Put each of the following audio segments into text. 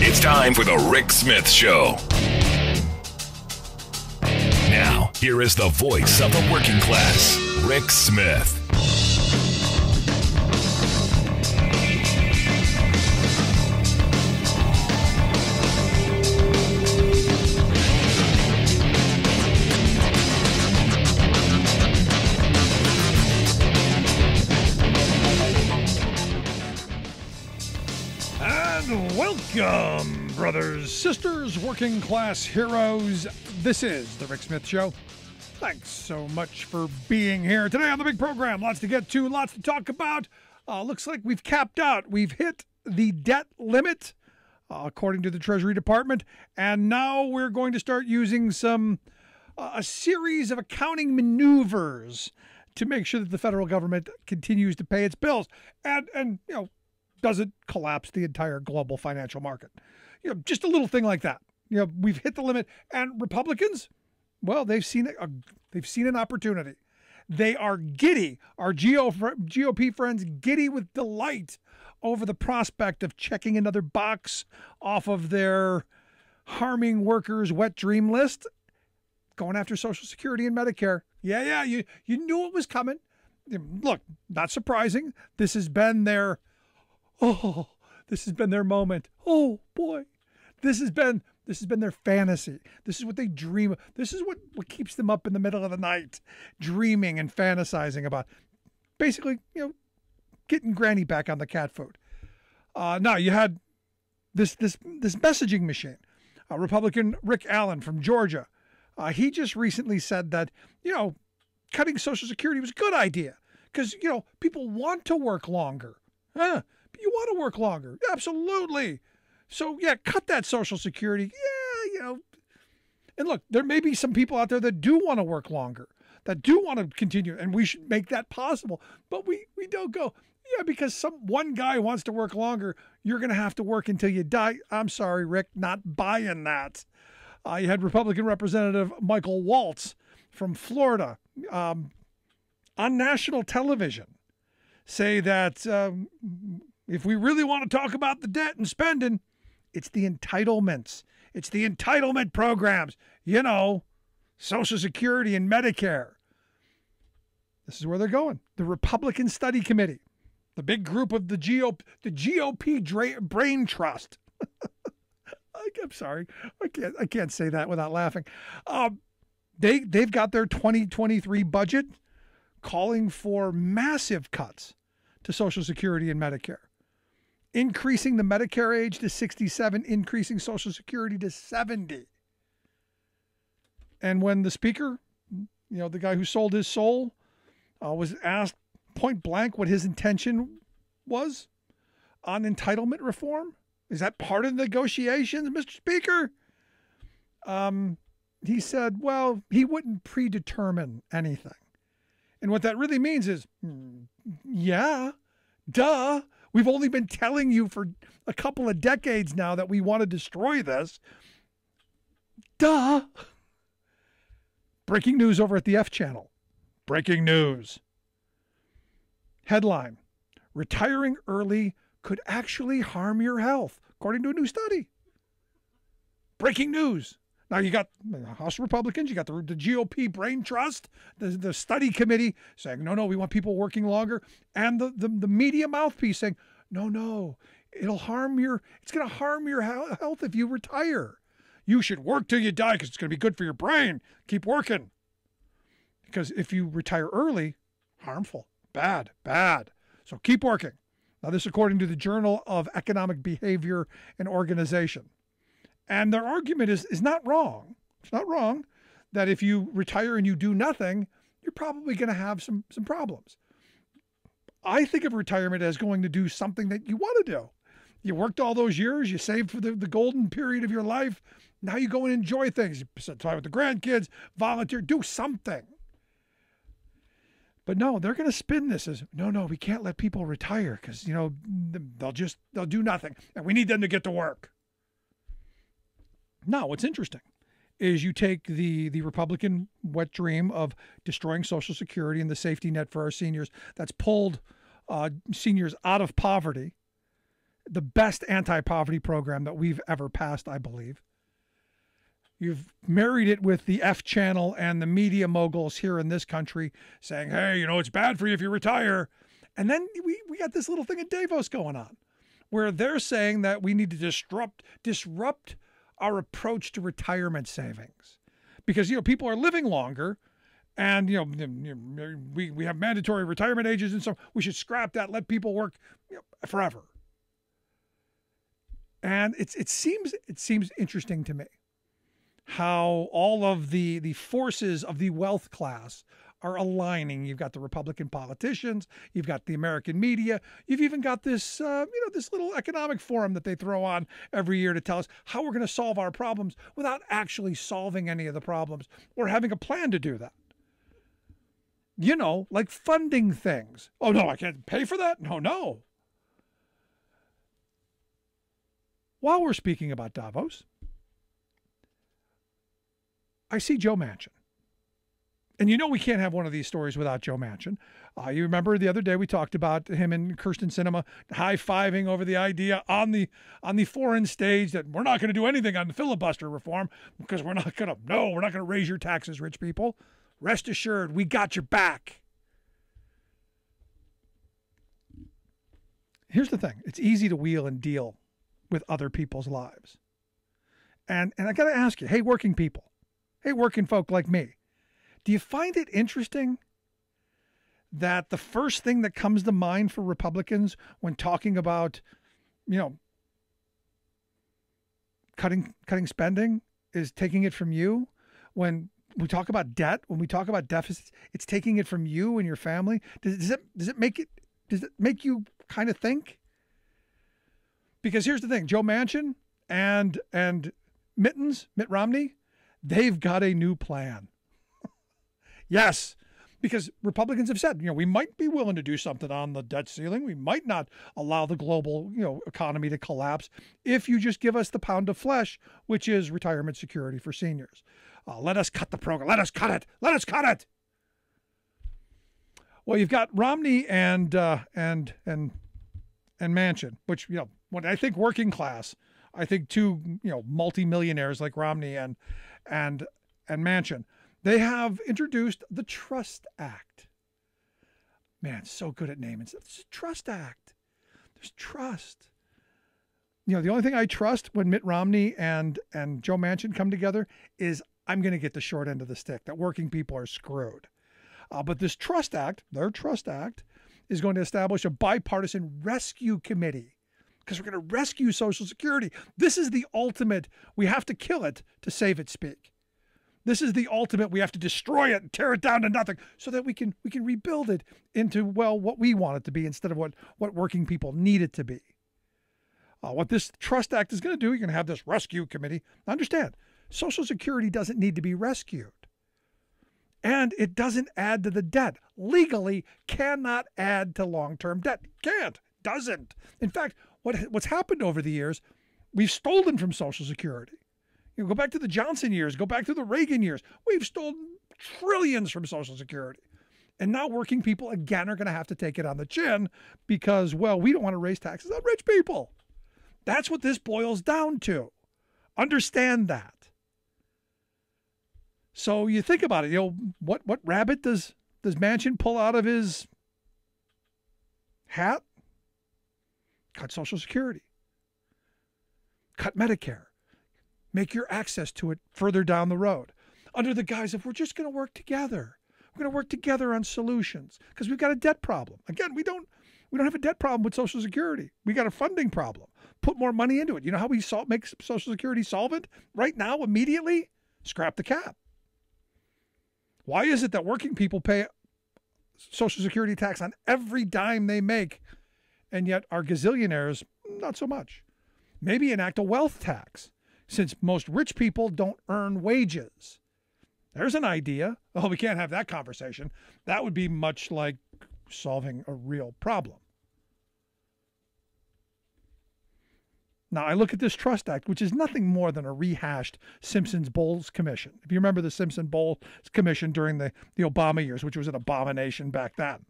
It's time for the Rick Smith Show. Now, here is the voice of the working class, Rick Smith. Welcome, brothers, sisters, working class heroes. This is the Rick Smith Show. Thanks so much for being here today on the big program. Lots to get to, lots to talk about. Uh, looks like we've capped out. We've hit the debt limit, uh, according to the Treasury Department, and now we're going to start using some uh, a series of accounting maneuvers to make sure that the federal government continues to pay its bills and and you know doesn't collapse the entire global financial market. You know, just a little thing like that. You know, we've hit the limit, and Republicans, well, they've seen a, they've seen an opportunity. They are giddy. Our GOP friends giddy with delight over the prospect of checking another box off of their harming workers wet dream list, going after Social Security and Medicare. Yeah, yeah, you you knew it was coming. Look, not surprising. This has been their oh, this has been their moment. Oh boy, this has been this has been their fantasy. This is what they dream of. This is what what keeps them up in the middle of the night, dreaming and fantasizing about. Basically, you know, getting Granny back on the cat food. Uh, now you had this this this messaging machine. Uh, Republican Rick Allen from Georgia. Uh, he just recently said that you know cutting Social Security was a good idea because you know people want to work longer. Huh? You want to work longer. Absolutely. So, yeah, cut that Social Security. Yeah, you know. And look, there may be some people out there that do want to work longer, that do want to continue, and we should make that possible. But we, we don't go, yeah, because some one guy wants to work longer, you're going to have to work until you die. I'm sorry, Rick, not buying that. Uh, you had Republican Representative Michael Waltz from Florida um, on national television say that um, if we really want to talk about the debt and spending, it's the entitlements. It's the entitlement programs. You know, Social Security and Medicare. This is where they're going. The Republican Study Committee, the big group of the GOP, the GOP Brain Trust. I'm sorry, I can't I can't say that without laughing. Um, they they've got their 2023 budget calling for massive cuts to Social Security and Medicare increasing the Medicare age to 67, increasing Social Security to 70. And when the speaker, you know, the guy who sold his soul, uh, was asked point blank what his intention was on entitlement reform, is that part of the negotiations, Mr. Speaker? Um, he said, well, he wouldn't predetermine anything. And what that really means is, mm, yeah, duh. We've only been telling you for a couple of decades now that we want to destroy this. Duh. Breaking news over at the F channel. Breaking news. Headline Retiring early could actually harm your health, according to a new study. Breaking news. Now you got House Republicans, you got the, the GOP Brain Trust, the, the study committee saying, no, no, we want people working longer, and the, the, the media mouthpiece saying, no, no, it'll harm your, it's going to harm your health if you retire. You should work till you die because it's going to be good for your brain. Keep working. Because if you retire early, harmful, bad, bad. So keep working. Now, this according to the Journal of Economic Behavior and Organization. And their argument is, is not wrong. It's not wrong that if you retire and you do nothing, you're probably going to have some, some problems. I think of retirement as going to do something that you want to do. You worked all those years, you saved for the, the golden period of your life. Now you go and enjoy things. Spend time with the grandkids, volunteer, do something. But no, they're going to spin this as no, no, we can't let people retire because you know they'll just they'll do nothing, and we need them to get to work. Now, what's interesting is you take the the Republican wet dream of destroying Social Security and the safety net for our seniors that's pulled uh, seniors out of poverty. the best anti poverty program that we've ever passed, I believe. You've married it with the F channel and the media moguls here in this country saying, hey, you know, it's bad for you if you retire. And then we, we got this little thing in Davos going on where they're saying that we need to disrupt disrupt our approach to retirement savings. Because you know people are living longer and you know we, we have mandatory retirement ages and so we should scrap that let people work you know, forever. And it's it seems it seems interesting to me how all of the the forces of the wealth class are aligning. You've got the Republican politicians, you've got the American media, you've even got this, uh, you know, this little economic forum that they throw on every year to tell us how we're going to solve our problems without actually solving any of the problems or having a plan to do that. You know, like funding things. Oh no, I can't pay for that. No, no. While we're speaking about Davos, I see Joe Manchin. And you know we can't have one of these stories without Joe Manchin. Uh, you remember the other day we talked about him and Kyrsten Sinema high fiving over the idea on the on the foreign stage that we're not going to do anything on the filibuster reform because we're not going to no we're not going to raise your taxes, rich people. Rest assured, we got your back. Here's the thing: it's easy to wheel and deal with other people's lives, and and I got to ask you, hey, working people, hey, working folk like me do you find it interesting that the first thing that comes to mind for Republicans when talking about, you know, cutting cutting spending is taking it from you? When we talk about debt, when we talk about deficits, it's taking it from you and your family. Does, does it does it make it does it make you kind of think? Because here's the thing, Joe Manchin and and Mittens, Mitt Romney, they've got a new plan. Yes, because Republicans have said, you know, we might be willing to do something on the debt ceiling. We might not allow the global, you know, economy to collapse if you just give us the pound of flesh, which is retirement security for seniors. Uh, let us cut the program. Let us cut it. Let us cut it. Well, you've got Romney and uh, and and and Manchin, which you know, when I think working class, I think two you know multimillionaires like Romney and and and Manchin they have introduced the Trust Act. Man, so good at naming stuff. It's a Trust Act. There's trust. You know, the only thing I trust when Mitt Romney and and Joe Manchin come together is I'm going to get the short end of the stick. That working people are screwed. Uh, but this Trust Act, their Trust Act, is going to establish a bipartisan rescue committee because we're going to rescue Social Security. This is the ultimate. We have to kill it to save it speak. This is the ultimate. We have to destroy it and tear it down to nothing so that we can we can rebuild it into well what we want it to be instead of what what working people need it to be. Uh, what this Trust Act is going to do, you're going to have this rescue committee. Understand, Social Security doesn't need to be rescued. And it doesn't add to the debt. Legally, cannot add to long term debt. Can't. Doesn't. In fact, what, what's happened over the years, we've stolen from Social Security. You know, go back to the Johnson years, go back to the Reagan years. We've stolen trillions from Social Security. And now working people again are going to have to take it on the chin because, well, we don't want to raise taxes on rich people. That's what this boils down to. Understand that. So you think about it, you know, what what rabbit does does Manchin pull out of his hat? Cut Social Security. Cut Medicare make your access to it further down the road under the guise of we're just going to work together. We're going to work together on solutions because we've got a debt problem. Again, we don't we don't have a debt problem with Social Security. We got a funding problem. Put more money into it. You know how we sol- make Social Security solvent right now, immediately? Scrap the cap. Why is it that working people pay Social Security tax on every dime they make, and yet our gazillionaires, not so much? Maybe enact a wealth tax since most rich people don't earn wages. There's an idea. Oh, we can't have that conversation. That would be much like solving a real problem. Now, I look at this Trust Act, which is nothing more than a rehashed Simpsons Bowles Commission. If you remember the Simpson Bowles Commission during the, the Obama years, which was an abomination back then.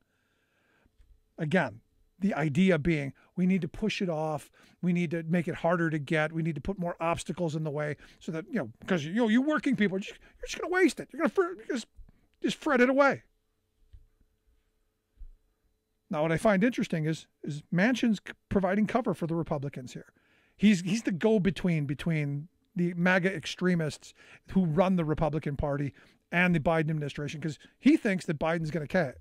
Again, The idea being we need to push it off. We need to make it harder to get. We need to put more obstacles in the way so that, you know, because, you know, you working people, you're just, you're just going to waste it. You're going to just, just fret it away. Now, what I find interesting is is Manchin's providing cover for the Republicans here. He's he's the go-between between the MAGA extremists who run the Republican Party and the Biden administration because he thinks that Biden's going to cave.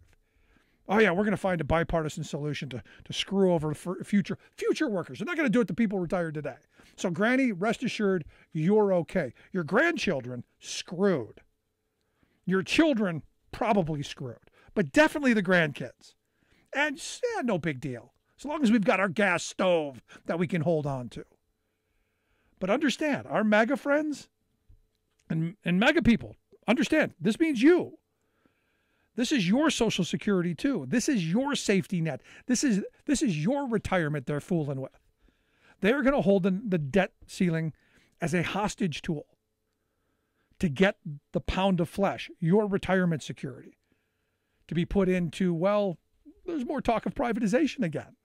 Oh yeah, we're going to find a bipartisan solution to to screw over future future workers. They're not going to do it to people retired today. So, Granny, rest assured, you're okay. Your grandchildren screwed. Your children probably screwed, but definitely the grandkids. And yeah, no big deal. As long as we've got our gas stove that we can hold on to. But understand, our MAGA friends and, and MAGA people, understand, this means you. This is your social security too. This is your safety net. This is this is your retirement they're fooling with. They're going to hold the, the debt ceiling as a hostage tool to get the pound of flesh, your retirement security, to be put into, well, there's more talk of privatization again.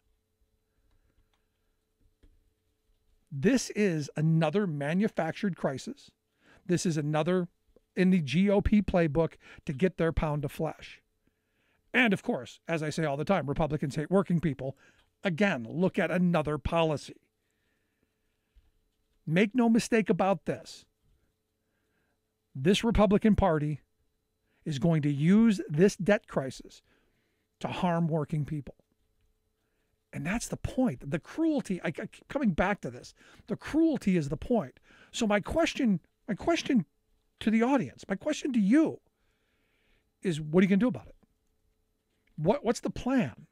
This is another manufactured crisis. This is another in the GOP playbook to get their pound of flesh. And of course, as I say all the time, Republicans hate working people. Again, look at another policy. Make no mistake about this. This Republican Party is going to use this debt crisis to harm working people. And that's the point. The cruelty, I, keep coming back to this. The cruelty is the point. So my question, my question to the audience, my question to you is what are you going to do about it? What what's the plan?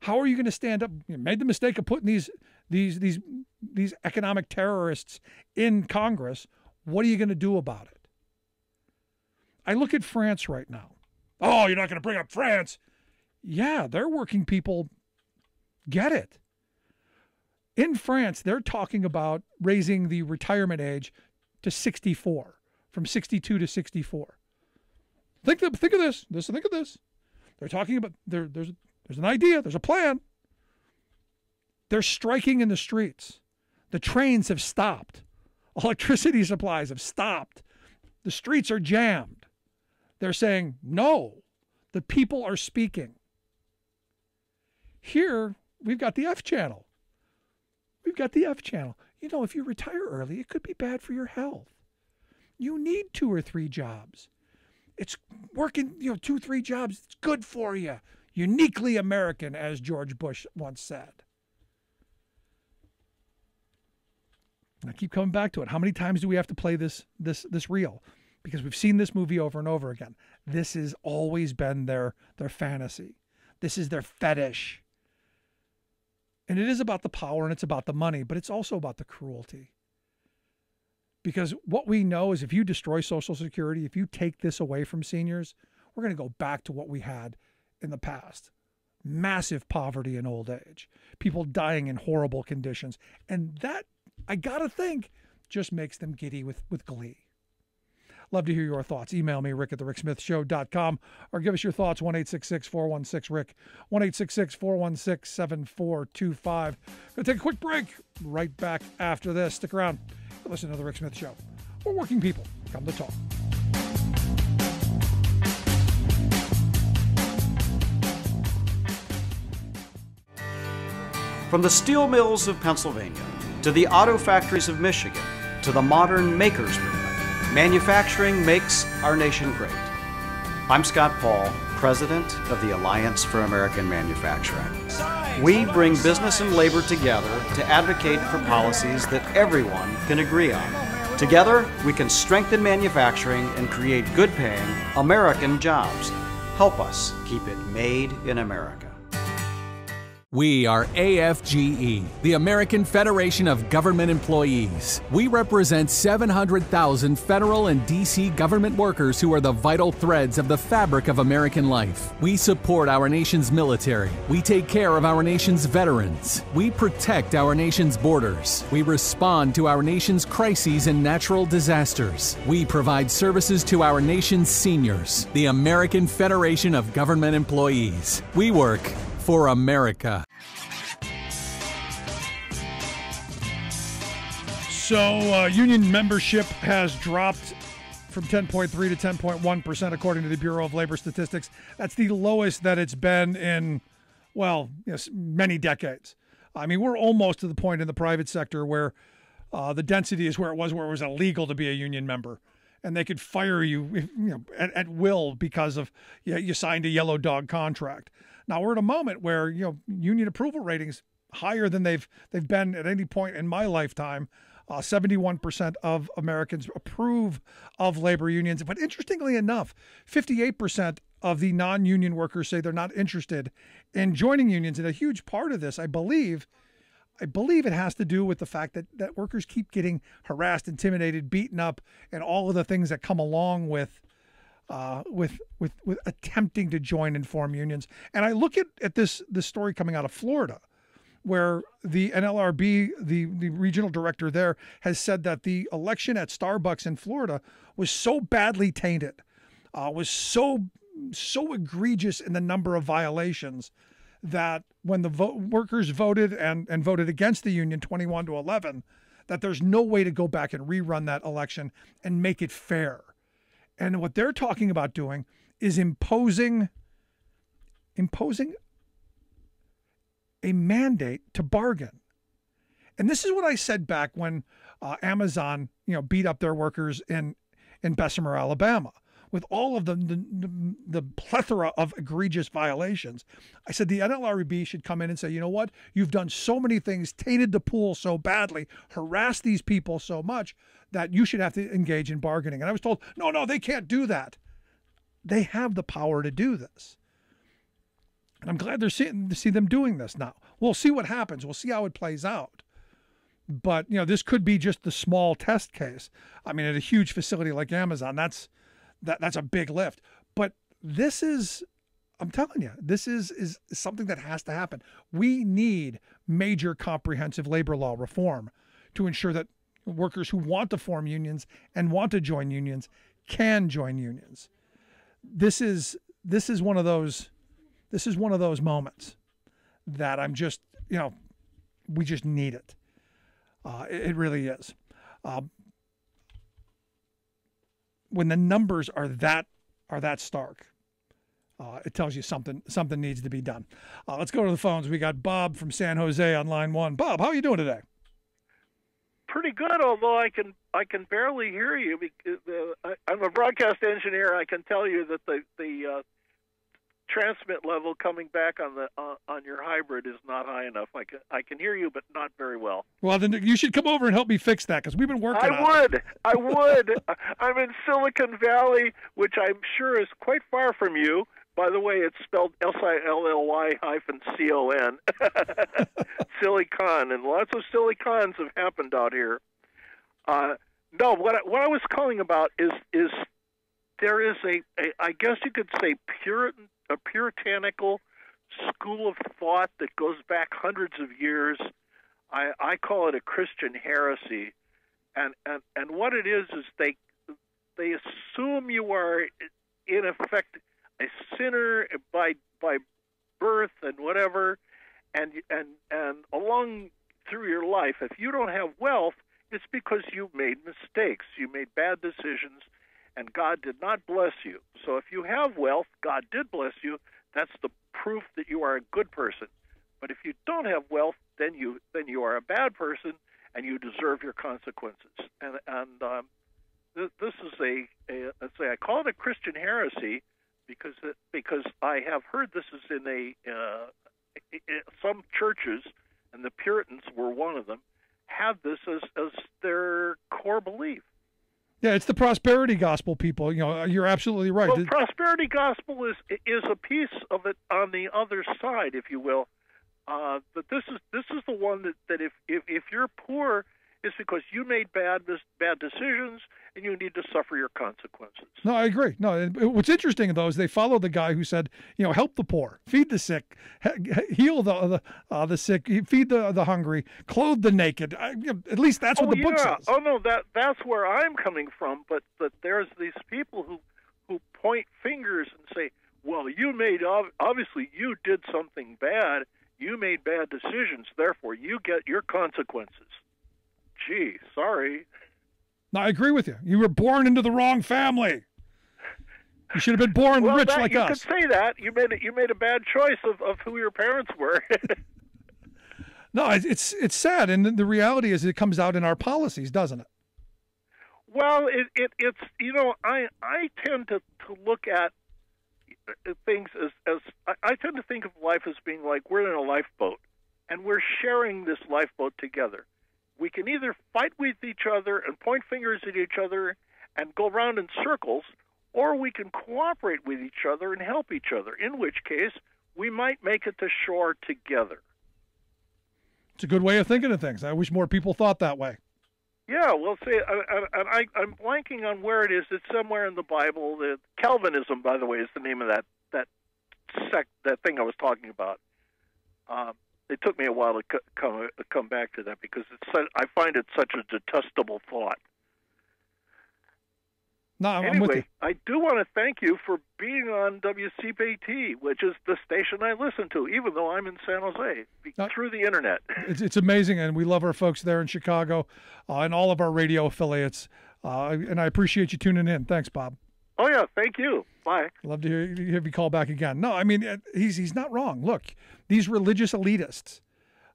How are you going to stand up? You made the mistake of putting these these these these economic terrorists in Congress. What are you going to do about it? I look at France right now. Oh, you're not going to bring up France yeah, their working people get it. In France, they're talking about raising the retirement age to 64, from 62 to 64. Think of, think of this. This think of this. They're talking about there, there's there's an idea, there's a plan. They're striking in the streets. The trains have stopped. Electricity supplies have stopped. The streets are jammed. They're saying, no, the people are speaking. Here, we've got the F channel. We've got the F channel. You know, if you retire early, it could be bad for your health. You need two or three jobs. It's working, you know, two, three jobs. It's good for you. Uniquely American, as George Bush once said. I keep coming back to it. How many times do we have to play this this this reel? Because we've seen this movie over and over again. This has always been their their fantasy. This is their fetish. And it is about the power and it's about the money, but it's also about the cruelty. Because what we know is if you destroy Social Security, if you take this away from seniors, we're going to go back to what we had in the past massive poverty in old age, people dying in horrible conditions. And that, I got to think, just makes them giddy with, with glee. Love to hear your thoughts. Email me, rick at the ricksmithshow.com, or give us your thoughts, 1 416 Rick, 1 416 7425. Going to take a quick break. Right back after this. Stick around. Listen to The Rick Smith Show. We're working people. Come to talk. From the steel mills of Pennsylvania to the auto factories of Michigan to the modern makers movement Manufacturing makes our nation great. I'm Scott Paul, President of the Alliance for American Manufacturing. We bring business and labor together to advocate for policies that everyone can agree on. Together, we can strengthen manufacturing and create good paying American jobs. Help us keep it made in America. We are AFGE, the American Federation of Government Employees. We represent 700,000 federal and D.C. government workers who are the vital threads of the fabric of American life. We support our nation's military. We take care of our nation's veterans. We protect our nation's borders. We respond to our nation's crises and natural disasters. We provide services to our nation's seniors. The American Federation of Government Employees. We work for America. So, uh, union membership has dropped from 10.3 to 10.1 percent, according to the Bureau of Labor Statistics. That's the lowest that it's been in, well, yes, many decades. I mean, we're almost to the point in the private sector where uh, the density is where it was, where it was illegal to be a union member, and they could fire you, you know, at, at will because of you, know, you signed a yellow dog contract. Now we're at a moment where you know union approval ratings higher than they've they've been at any point in my lifetime. Uh, 71% of Americans approve of labor unions. But interestingly enough, 58% of the non union workers say they're not interested in joining unions. And a huge part of this, I believe, I believe it has to do with the fact that, that workers keep getting harassed, intimidated, beaten up, and all of the things that come along with. Uh, with with with attempting to join and form unions, and I look at, at this this story coming out of Florida, where the NLRB, the, the regional director there, has said that the election at Starbucks in Florida was so badly tainted, uh, was so so egregious in the number of violations that when the workers voted and, and voted against the union 21 to 11, that there's no way to go back and rerun that election and make it fair. And what they're talking about doing is imposing imposing a mandate to bargain. And this is what I said back when uh, Amazon, you know, beat up their workers in in Bessemer, Alabama, with all of the, the, the plethora of egregious violations. I said the NLRB should come in and say, you know what, you've done so many things, tainted the pool so badly, harassed these people so much that you should have to engage in bargaining. And I was told, no, no, they can't do that. They have the power to do this. And I'm glad they're seeing to see them doing this now. We'll see what happens. We'll see how it plays out. But you know, this could be just the small test case. I mean, at a huge facility like Amazon, that's that that's a big lift. But this is I'm telling you, this is is something that has to happen. We need major comprehensive labor law reform to ensure that workers who want to form unions and want to join unions can join unions. This is this is one of those this is one of those moments that I'm just, you know, we just need it. Uh, it, it, really is. Uh, when the numbers are that are that stark, uh, it tells you something something needs to be done. Uh, let's go to the phones. We got Bob from San Jose on line one. Bob, how are you doing today? Pretty good, although I can I can barely hear you. Because, uh, I'm a broadcast engineer. I can tell you that the the uh, transmit level coming back on the uh, on your hybrid is not high enough. I can I can hear you, but not very well. Well, then you should come over and help me fix that because we've been working. I would, I would. I'm in Silicon Valley, which I'm sure is quite far from you. By the way, it's spelled S I L L Y hyphen C O N. Silicon, and lots of silicons have happened out here. Uh, no, what I, what I was calling about is is there is a, a I guess you could say Puritan a puritanical school of thought that goes back hundreds of years. I, I call it a Christian heresy, and, and and what it is is they they assume you are in effect a sinner by by birth and whatever, and and and along through your life, if you don't have wealth, it's because you made mistakes, you made bad decisions, and God did not bless you. So if you have wealth, God did bless you. That's the proof that you are a good person. But if you don't have wealth, then you then you are a bad person, and you deserve your consequences. And and um, th- this is a, a let's say I call it a Christian heresy because it, because I have heard this is in a uh, some churches, and the Puritans were one of them, have this as as their core belief. Yeah, it's the prosperity gospel, people. You know, you're absolutely right. Well, prosperity gospel is is a piece of it on the other side, if you will. Uh, but this is this is the one that, that if, if if you're poor, it's because you made bad bad decisions and you need to suffer your consequences. No, I agree. No, what's interesting though is they follow the guy who said, you know, help the poor, feed the sick, heal the the, uh, the sick, feed the the hungry, clothe the naked. I, at least that's oh, what the yeah. book says. Oh no, that that's where I'm coming from. But but there's these people who who point fingers and say, well, you made obviously you did something bad. You made bad decisions. Therefore, you get your consequences. Gee, sorry. No, I agree with you. You were born into the wrong family. You should have been born well, rich that, like you us. You could say that. You made a, you made a bad choice of, of who your parents were. no, it's it's sad, and the reality is it comes out in our policies, doesn't it? Well, it, it it's you know I I tend to to look at uh, things as as I, I tend to think of life as being like we're in a lifeboat and we're sharing this lifeboat together. We can either fight with each other and point fingers at each other and go around in circles, or we can cooperate with each other and help each other. In which case, we might make it to shore together. It's a good way of thinking of things. I wish more people thought that way. Yeah, well, see, I, I, I'm blanking on where it is. It's somewhere in the Bible. The Calvinism, by the way, is the name of that that sect, that thing I was talking about. Um, it took me a while to come come back to that because it's such, I find it such a detestable thought. No, I'm anyway, I do want to thank you for being on WCPT, which is the station I listen to, even though I'm in San Jose uh, through the internet. It's, it's amazing, and we love our folks there in Chicago uh, and all of our radio affiliates. Uh, and I appreciate you tuning in. Thanks, Bob. Oh yeah, thank you. Bye. Love to hear, hear you call back again. No, I mean he's he's not wrong. Look, these religious elitists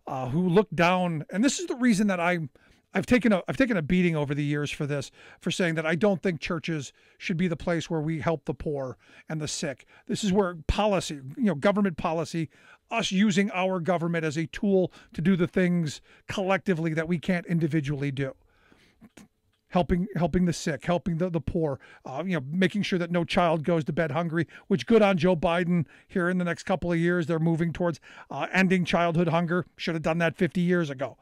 uh, who look down, and this is the reason that I'm I've taken a I've taken a beating over the years for this for saying that I don't think churches should be the place where we help the poor and the sick. This is where policy, you know, government policy, us using our government as a tool to do the things collectively that we can't individually do. Helping, helping the sick, helping the, the poor, uh, you know, making sure that no child goes to bed hungry. Which good on Joe Biden here in the next couple of years. They're moving towards uh, ending childhood hunger. Should have done that 50 years ago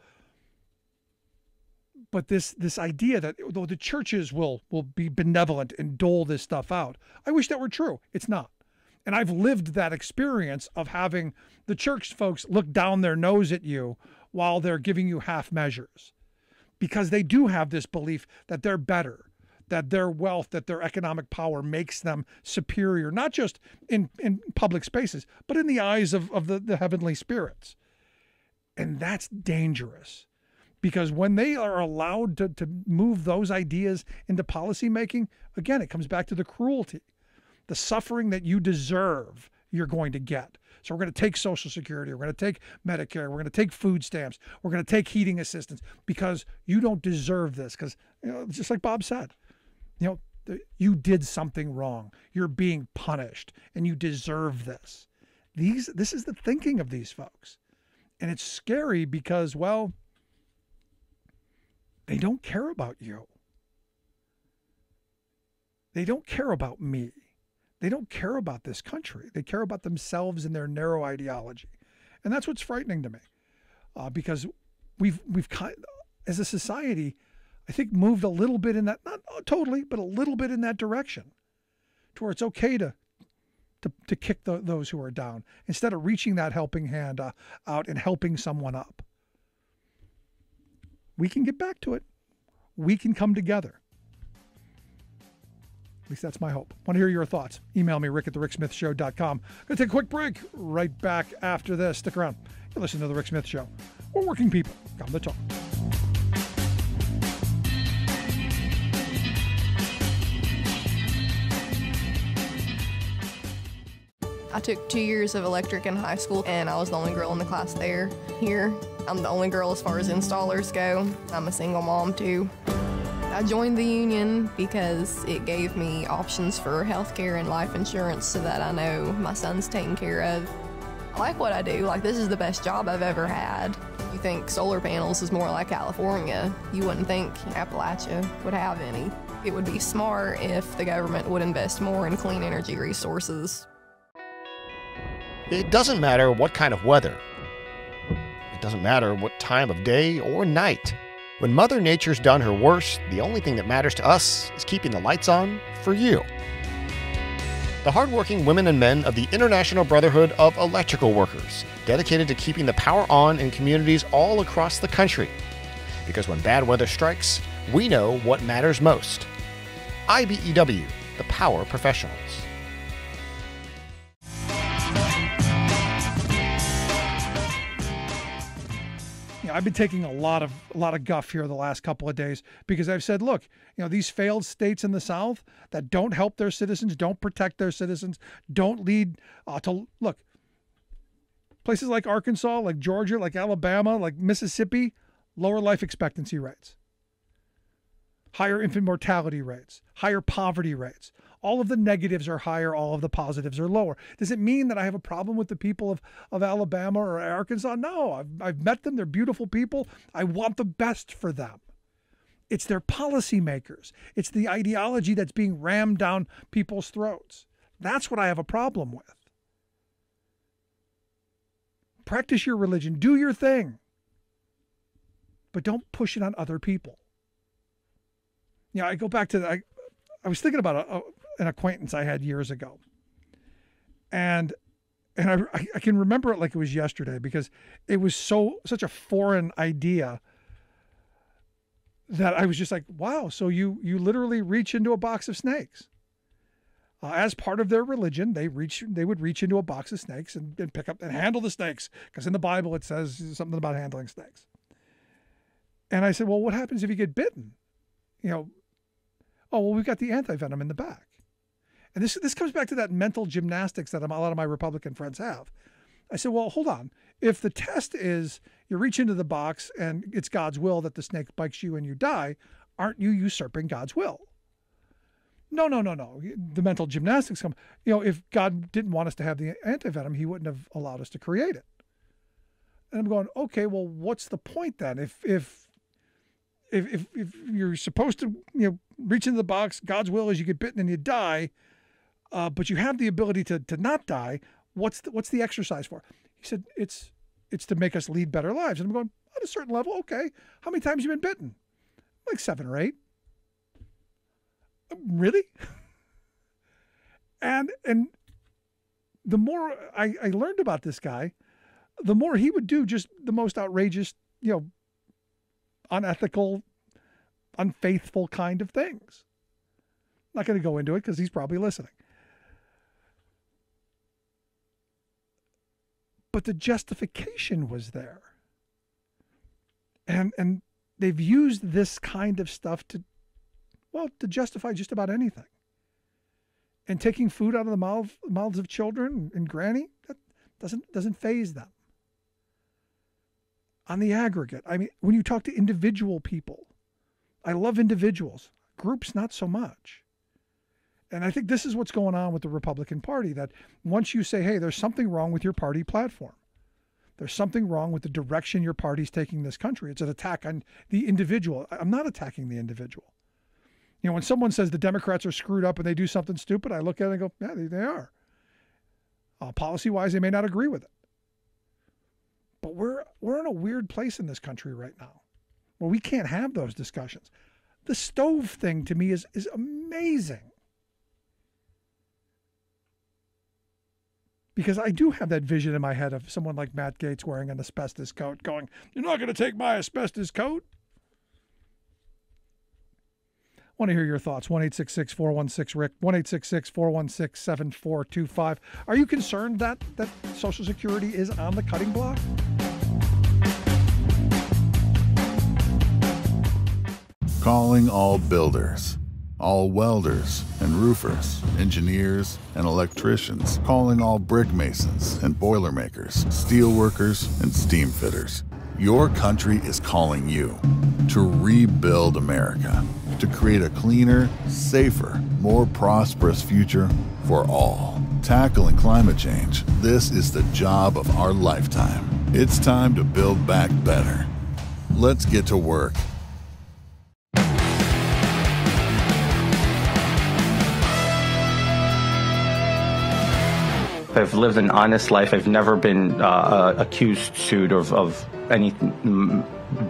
but this this idea that though the churches will will be benevolent and dole this stuff out i wish that were true it's not and i've lived that experience of having the church folks look down their nose at you while they're giving you half measures because they do have this belief that they're better that their wealth that their economic power makes them superior not just in in public spaces but in the eyes of, of the, the heavenly spirits and that's dangerous because when they are allowed to, to move those ideas into policymaking, again, it comes back to the cruelty. The suffering that you deserve, you're going to get. So we're going to take Social Security, we're going to take Medicare, we're going to take food stamps, we're going to take heating assistance because you don't deserve this. Because you know, just like Bob said, you know, you did something wrong. You're being punished, and you deserve this. These, this is the thinking of these folks, and it's scary because, well, they don't care about you. They don't care about me. They don't care about this country. They care about themselves and their narrow ideology. And that's what's frightening to me uh, because we've, we've, as a society, I think moved a little bit in that, not totally, but a little bit in that direction to where it's okay to, to, to kick the, those who are down instead of reaching that helping hand uh, out and helping someone up we can get back to it. We can come together. Least that's my hope. Want to hear your thoughts? Email me, rick at the ricksmithshow.com. Going to take a quick break. Right back after this. Stick around. You're listening to The Rick Smith Show. We're working people. Come to talk. I took two years of electric in high school, and I was the only girl in the class there. Here, I'm the only girl as far as installers go. I'm a single mom, too. I joined the union because it gave me options for health care and life insurance so that I know my son's taken care of. I like what I do. Like, this is the best job I've ever had. You think solar panels is more like California. You wouldn't think Appalachia would have any. It would be smart if the government would invest more in clean energy resources. It doesn't matter what kind of weather. It doesn't matter what time of day or night. When Mother Nature's done her worst, the only thing that matters to us is keeping the lights on for you. The hardworking women and men of the International Brotherhood of Electrical Workers, dedicated to keeping the power on in communities all across the country. Because when bad weather strikes, we know what matters most. IBEW, the power professionals. I've been taking a lot of a lot of guff here the last couple of days because I've said, look, you know, these failed states in the South that don't help their citizens, don't protect their citizens, don't lead uh, to look. Places like Arkansas, like Georgia, like Alabama, like Mississippi, lower life expectancy rates, higher infant mortality rates, higher poverty rates. All of the negatives are higher, all of the positives are lower. Does it mean that I have a problem with the people of, of Alabama or Arkansas? No, I've, I've met them. They're beautiful people. I want the best for them. It's their policymakers, it's the ideology that's being rammed down people's throats. That's what I have a problem with. Practice your religion, do your thing, but don't push it on other people. Yeah, I go back to I, I was thinking about a, a, an acquaintance I had years ago, and and I I can remember it like it was yesterday because it was so such a foreign idea that I was just like, wow. So you you literally reach into a box of snakes. Uh, as part of their religion, they reach they would reach into a box of snakes and, and pick up and handle the snakes because in the Bible it says something about handling snakes. And I said, well, what happens if you get bitten? You know, oh well, we've got the anti-venom in the back. And this this comes back to that mental gymnastics that a lot of my Republican friends have. I said, well, hold on. If the test is you reach into the box and it's God's will that the snake bites you and you die, aren't you usurping God's will? No, no, no, no. The mental gymnastics come. You know, if God didn't want us to have the antivenom, He wouldn't have allowed us to create it. And I'm going, okay, well, what's the point then? If if if if, if you're supposed to, you know, reach into the box, God's will is you get bitten and you die, uh, but you have the ability to to not die. What's the, what's the exercise for? He said, it's it's to make us lead better lives. And I'm going, at a certain level, okay. How many times have you been bitten? Like seven or eight really? and and the more I, I learned about this guy, the more he would do just the most outrageous, you know, unethical, unfaithful kind of things. I'm Not going to go into it because he's probably listening. But the justification was there. And and they've used this kind of stuff to well, to justify just about anything. And taking food out of the mouth, mouths of children and granny, that doesn't doesn't faze them. On the aggregate, I mean, when you talk to individual people, I love individuals. Groups, not so much. And I think this is what's going on with the Republican Party that once you say, hey, there's something wrong with your party platform, there's something wrong with the direction your party's taking this country. It's an attack on the individual. I'm not attacking the individual. You know, when someone says the Democrats are screwed up and they do something stupid, I look at it and go, yeah, they, are. Uh, policy wise, they may not agree with it. But we're we're in a weird place in this country right now where we can't have those discussions. The stove thing to me is is amazing. Because I do have that vision in my head of someone like Matt Gaetz wearing an asbestos coat going, You're not going to take my asbestos coat? I want to hear your thoughts. 1 416 Rick, 1 416 7425. Are you concerned that, that Social Security is on the cutting block? Calling all builders, all welders and roofers, engineers and electricians, calling all brick masons and boilermakers, steel workers and steam fitters. Your country is calling you to rebuild America to create a cleaner, safer, more prosperous future for all. Tackling climate change, this is the job of our lifetime. It's time to build back better. Let's get to work. I've lived an honest life. I've never been uh, uh accused, sued of, of any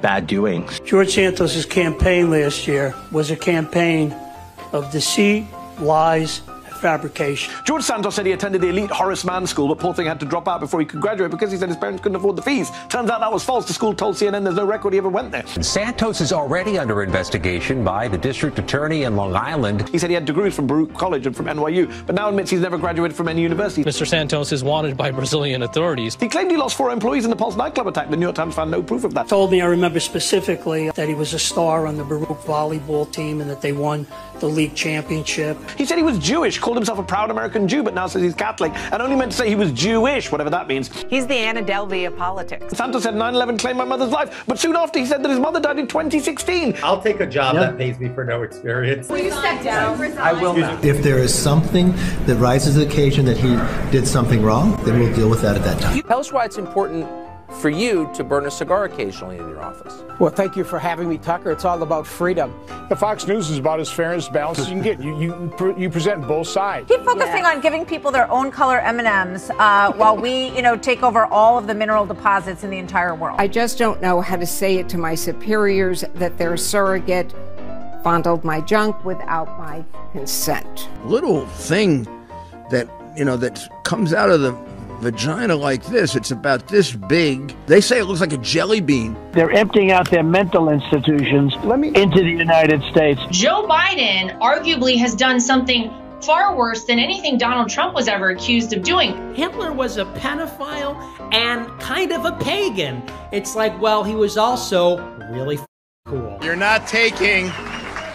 bad doings. George Santos's campaign last year was a campaign of deceit, lies, fabrication. George Santos said he attended the elite Horace Mann school, but poor thing had to drop out before he could graduate because he said his parents couldn't afford the fees. Turns out that was false. The school told CNN there's no record he ever went there. Santos is already under investigation by the district attorney in Long Island. He said he had degrees from Baruch College and from NYU, but now admits he's never graduated from any university. Mr. Santos is wanted by Brazilian authorities. He claimed he lost four employees in the Pulse nightclub attack. The New York Times found no proof of that. Told me I remember specifically that he was a star on the Baruch volleyball team and that they won the league championship. He said he was Jewish, called himself a proud American Jew, but now says he's Catholic, and only meant to say he was Jewish, whatever that means. He's the Anna Delvey of politics. Santos said 9 11 claimed my mother's life, but soon after he said that his mother died in 2016. I'll take a job Yep. that pays me for no experience. Will you step down? I will not. If there is something that rises to the occasion that he did something wrong, then we'll deal with that at that time. Tell us why it's important for you to burn a cigar occasionally in your office. Well, thank you for having me, Tucker. It's all about freedom. The Fox News is about as fair and as balanced as you can get. You, you, you present both sides. Keep focusing on giving people their own color M&Ms uh, while we, you know, take over all of the mineral deposits in the entire world. I just don't know how to say it to my superiors that their surrogate fondled my junk without my consent. little thing that you know that comes out of the vagina like this it's about this big they say it looks like a jelly bean They're emptying out their mental institutions Let me- into the United States. Joe Biden arguably has done something far worse than anything Donald Trump was ever accused of doing. Hitler was a pedophile and kind of a pagan. It's like, well, he was also really f- cool. You're not taking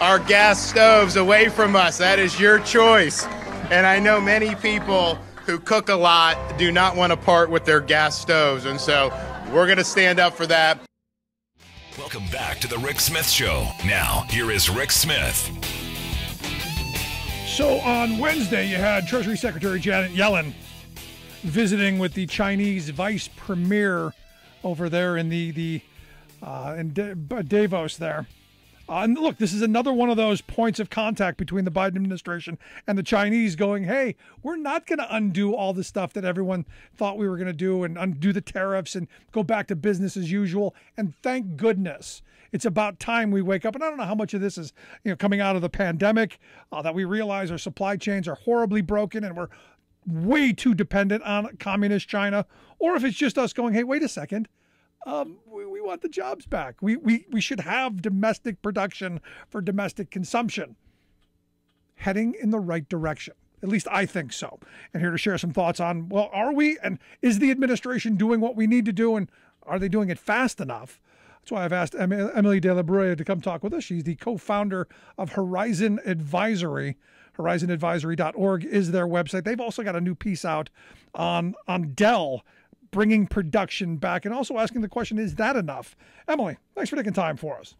our gas stoves away from us. That is your choice. And I know many people who cook a lot do not want to part with their gas stoves. And so we're going to stand up for that. Welcome back to the Rick Smith Show. Now, here is Rick Smith. So on Wednesday, you had Treasury Secretary Janet Yellen visiting with the Chinese vice premier over there in the the uh, in Da- Davos there. Uh, and look, this is another one of those points of contact between the Biden administration and the Chinese going, hey, we're not going to undo all the stuff that everyone thought we were going to do and undo the tariffs and go back to business as usual. And thank goodness it's about time we wake up. And I don't know how much of this is, you know, coming out of the pandemic uh, that we realize our supply chains are horribly broken and we're way too dependent on communist China, or if it's just us going, hey, wait a second um, we, want the jobs back. We, we, we should have domestic production for domestic consumption. Heading in the right direction. At least I think so. And here to share some thoughts on well, are we? And is the administration doing what we need to do? And are they doing it fast enough? That's why I've asked Emily De La Bruyere to come talk with us. She's the co founder of Horizon Advisory. HorizonAdvisory.org is their website. They've also got a new piece out on, on Dell bringing production back and also asking the question is that enough? Emily, thanks for taking time for us.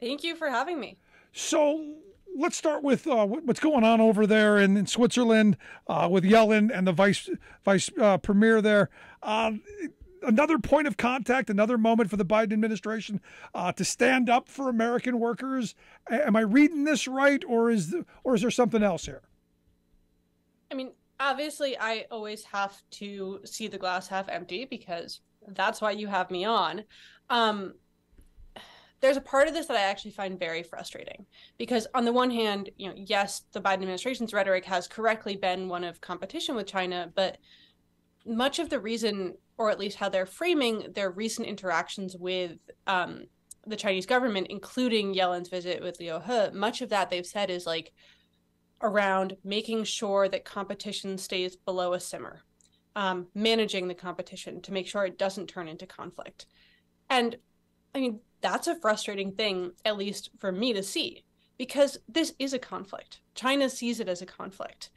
Thank you for having me. So let's start with uh, what's going on over there in, in Switzerland uh, with Yellen and the vice vice uh, premier there. Uh, another point of contact, another moment for the Biden administration uh, to stand up for American workers. Am I reading this right, or is the, or is there something else here? I mean, obviously, I always have to see the glass half empty because that's why you have me on. Um, there's a part of this that I actually find very frustrating because, on the one hand, you know, yes, the Biden administration's rhetoric has correctly been one of competition with China, but much of the reason, or at least how they're framing their recent interactions with um, the Chinese government, including Yellen's visit with Liu He, much of that they've said is like around making sure that competition stays below a simmer, um, managing the competition to make sure it doesn't turn into conflict. And I mean, that's a frustrating thing, at least for me to see, because this is a conflict. China sees it as a conflict.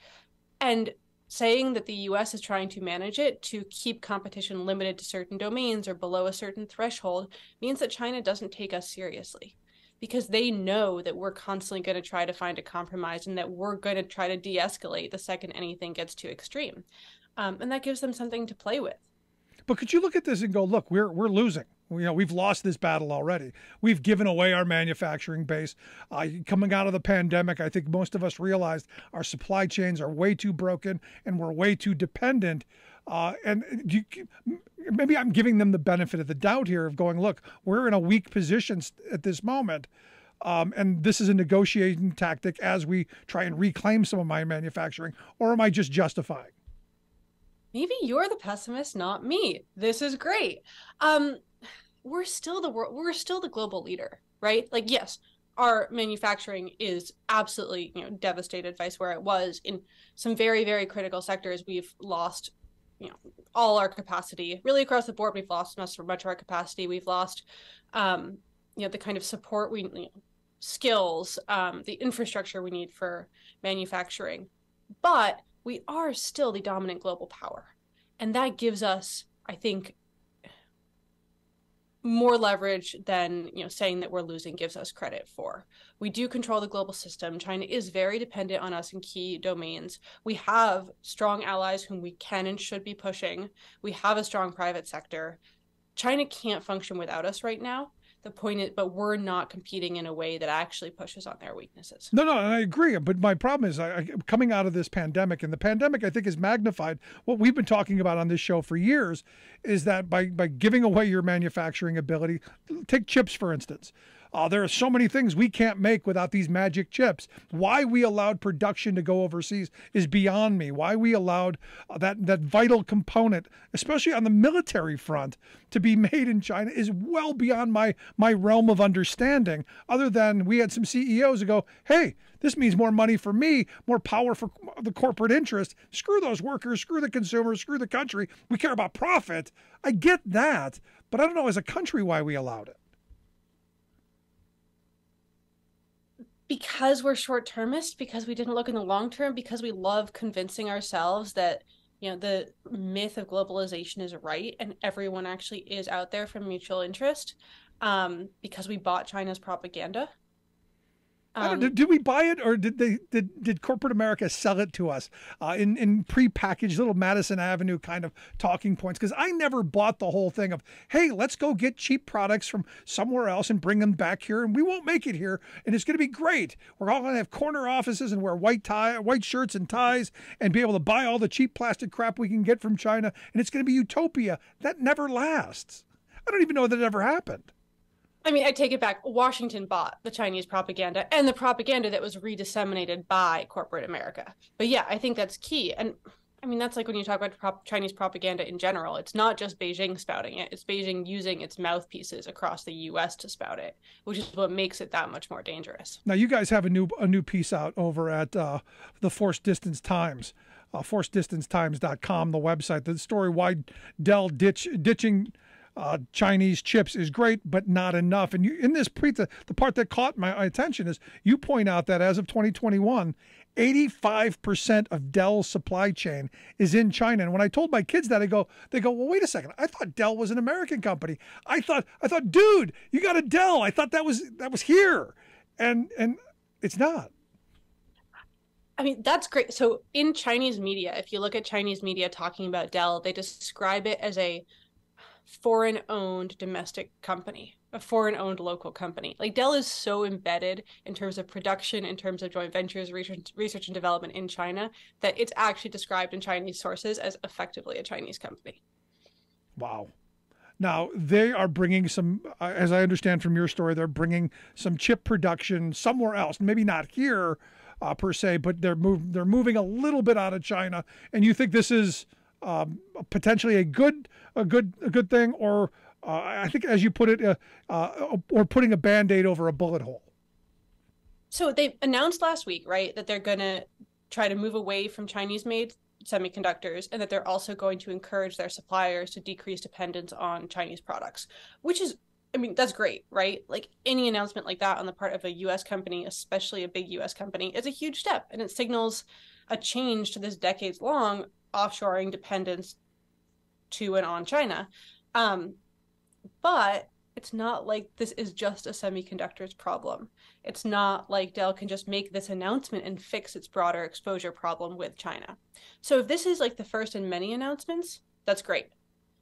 And saying that the US is trying to manage it to keep competition limited to certain domains or below a certain threshold means that China doesn't take us seriously because they know that we're constantly going to try to find a compromise and that we're going to try to de escalate the second anything gets too extreme. Um, and that gives them something to play with. But could you look at this and go, look, we're we're losing. You know, we've lost this battle already. We've given away our manufacturing base. Uh, coming out of the pandemic, I think most of us realized our supply chains are way too broken and we're way too dependent. Uh, and you, maybe I'm giving them the benefit of the doubt here of going, look, we're in a weak position at this moment. Um, and this is a negotiating tactic as we try and reclaim some of my manufacturing, or am I just justifying? Maybe you're the pessimist, not me. This is great. Um, we're still the world. We're still the global leader, right? Like, yes, our manufacturing is absolutely you know devastated vice where it was in some very very critical sectors we've lost you know all our capacity. Really across the board we've lost much, much of our capacity we've lost um, you know the kind of support we you know, skills um, the infrastructure we need for manufacturing. But we are still the dominant global power. And that gives us i think more leverage than you know saying that we're losing gives us credit for. We do control the global system. China is very dependent on us in key domains. We have strong allies whom we can and should be pushing. We have a strong private sector. China can't function without us right now the point is but we're not competing in a way that actually pushes on their weaknesses. No no i agree but my problem is I, coming out of this pandemic and the pandemic i think has magnified what we've been talking about on this show for years is that by by giving away your manufacturing ability take chips for instance uh, there are so many things we can't make without these magic chips. Why we allowed production to go overseas is beyond me. Why we allowed uh, that that vital component, especially on the military front, to be made in China is well beyond my my realm of understanding. Other than we had some CEOs who go, "Hey, this means more money for me, more power for the corporate interest. Screw those workers, screw the consumers, screw the country. We care about profit." I get that, but I don't know as a country why we allowed it. Because we're short termist, because we didn't look in the long term, because we love convincing ourselves that you know the myth of globalization is right and everyone actually is out there for mutual interest um, because we bought China's propaganda um, did, did, we buy it or did they did, did corporate America sell it to us uh, in in prepackaged little Madison Avenue kind of talking points? Because I never bought the whole thing of hey, let's go get cheap products from somewhere else and bring them back here, and we won't make it here, and it's going to be great. We're all going to have corner offices and wear white tie, white shirts and ties, and be able to buy all the cheap plastic crap we can get from China, and it's going to be utopia. That never lasts. I don't even know that it ever happened. I mean, I take it back. Washington bought the Chinese propaganda and the propaganda that was redisseminated by corporate America. But yeah, I think that's key. And I mean, that's like when you talk about prop- Chinese propaganda in general. It's not just Beijing spouting it, it's Beijing using its mouthpieces across the US to spout it, which is what makes it that much more dangerous. Now, you guys have a new a new piece out over at uh, the Force Distance Times. Uh, forcedistancetimes.com, the website. The story why Dell ditch, ditching uh, Chinese chips is great, but not enough. And you, in this pre, the, the part that caught my attention is you point out that as of 2021, 85% of Dell's supply chain is in China. And when I told my kids that, I go, they go, well, wait a second. I thought Dell was an American company. I thought, I thought, dude, you got a Dell. I thought that was that was here, and and it's not. I mean, that's great. So in Chinese media, if you look at Chinese media talking about Dell, they describe it as a foreign owned domestic company, a foreign owned local company. Like Dell is so embedded in terms of production, in terms of joint ventures, research, research and development in China, that it's actually described in Chinese sources as effectively a Chinese company. Wow. Now they are bringing some, uh, as I understand from your story, they're bringing some chip production somewhere else. Maybe not here uh, per se, but they're move, they're moving a little bit out of China. And you think this is um, potentially a good a good a good thing, or uh, I think as you put it, uh, uh, or putting a band aid over a bullet hole. So they announced last week, right, that they're going to try to move away from Chinese made semiconductors and that they're also going to encourage their suppliers to decrease dependence on Chinese products, which is I mean, that's great, right? Like any announcement like that on the part of a US company, especially a big US company, is a huge step and it signals a change to this decades long offshoring dependence to and on China. Um, but it's not like this is just a semiconductors problem. It's not like Dell can just make this announcement and fix its broader exposure problem with China. So if this is like the first in many announcements, that's great.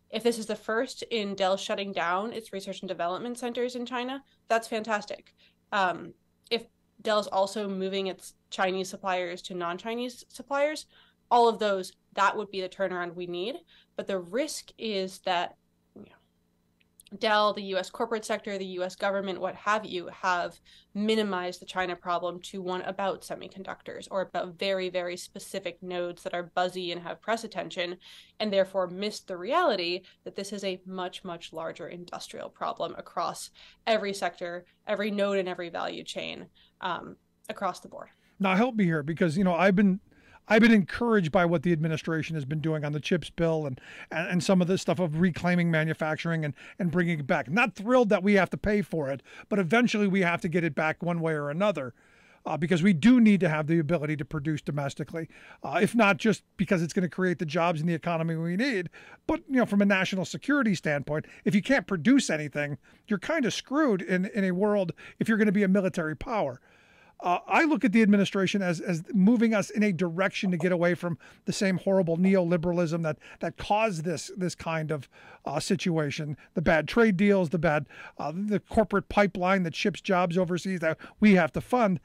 If this is the first in Dell shutting down its research and development centers in China, that's fantastic. Um, if Dell's also moving its Chinese suppliers to non Chinese suppliers, all of those, that would be the turnaround we need. But the risk is that Dell, the US corporate sector, the US government, what have you, have minimized the China problem to one about semiconductors or about very, very specific nodes that are buzzy and have press attention, and therefore missed the reality that this is a much, much larger industrial problem across every sector, every node, and every value chain um, across the board. Now, help me here because, you know, I've been I've been encouraged by what the administration has been doing on the chips bill and, and, and some of this stuff of reclaiming manufacturing and, and bringing it back. Not thrilled that we have to pay for it, but eventually we have to get it back one way or another. Uh, because we do need to have the ability to produce domestically, uh, if not just because it's going to create the jobs in the economy we need, but you know from a national security standpoint, if you can't produce anything, you're kind of screwed in in a world if you're going to be a military power. Uh, I look at the administration as, as moving us in a direction to get away from the same horrible neoliberalism that that caused this this kind of uh, situation. The bad trade deals, the bad uh, the corporate pipeline that ships jobs overseas that we have to fund.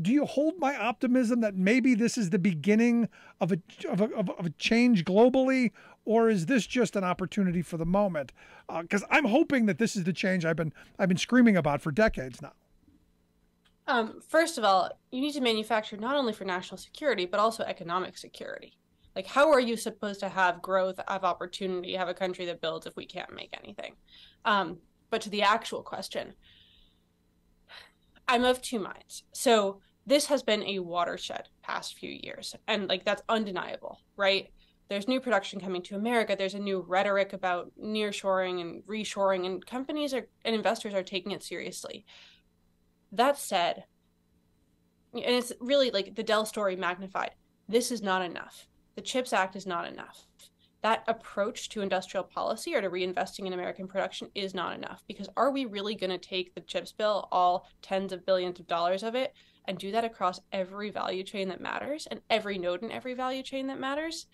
Do you hold my optimism that maybe this is the beginning of a of a, of a change globally, or is this just an opportunity for the moment? Because uh, I'm hoping that this is the change I've been I've been screaming about for decades now. Um, first of all, you need to manufacture not only for national security, but also economic security. Like, how are you supposed to have growth, have opportunity, have a country that builds if we can't make anything? Um, but to the actual question, I'm of two minds. So, this has been a watershed past few years, and like that's undeniable, right? There's new production coming to America. There's a new rhetoric about nearshoring and reshoring, and companies are and investors are taking it seriously that said, and it's really like the Dell story magnified, this is not enough. The CHIPS Act is not enough. That approach to industrial policy or to reinvesting in American production is not enough because are we really going to take the CHIPS bill, all tens of billions of dollars of it, and do that across every value chain that matters and every node in every value chain that matters?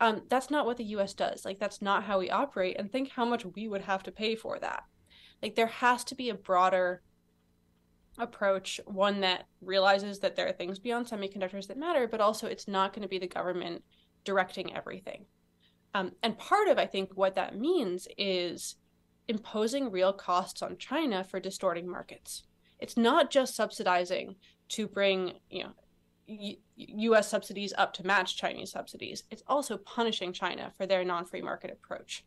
Um, that's not what the US does. Like, that's not how we operate. And think how much we would have to pay for that. Like, there has to be a broader approach, one that realizes that there are things beyond semiconductors that matter, but also it's not going to be the government directing everything. Um, and part of, I think, what that means is imposing real costs on China for distorting markets. It's not just subsidizing to bring, you know, U.S. subsidies up to match Chinese subsidies. It's also punishing China for their non-free market approach.